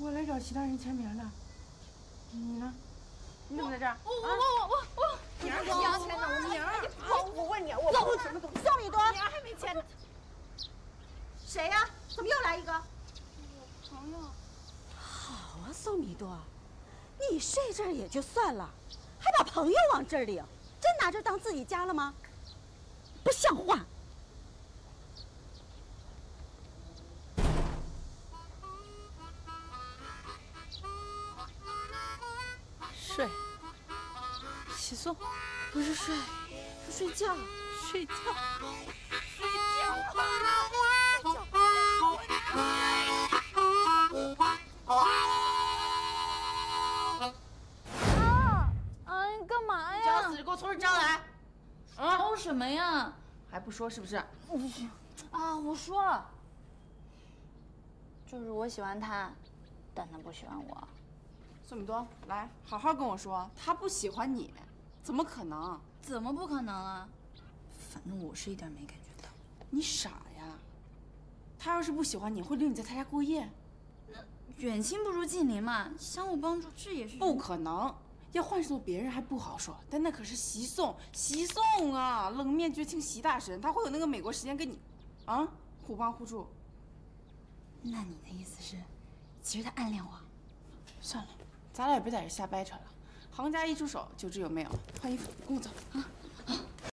我来找其他人签名了。你呢？你怎么在这儿？我我我我我，你儿娘签的，我娘儿。我我问你，我问什么东西？宋米多，娘还没签呢。谁呀？怎么又来一个？我朋友。好啊，宋米多，你睡这儿也就算了，还把朋友往这儿领，真拿这当自己家了吗？不像话！睡，洗漱，不是睡，是睡觉，睡觉，睡觉。啊啊！你干嘛呀？叫死给我从这招来！招什么呀？还不说是不是？啊，我说了，就是我喜欢他，但他不喜欢我。宋米多，来，好好跟我说，他不喜欢你，怎么可能？怎么不可能啊？反正我是一点没感觉到。你傻呀？他要是不喜欢你，会留你在他家过夜？那远亲不如近邻嘛，相互帮助，这也是不可能。要换做别人还不好说，但那可是习宋，习宋啊，冷面绝情习大神，他会有那个美国时间跟你，啊，互帮互助。那你的意思是，其实他暗恋我？算了，咱俩也别在这瞎掰扯了。行家一出手就知有没有。换衣服，跟我走啊。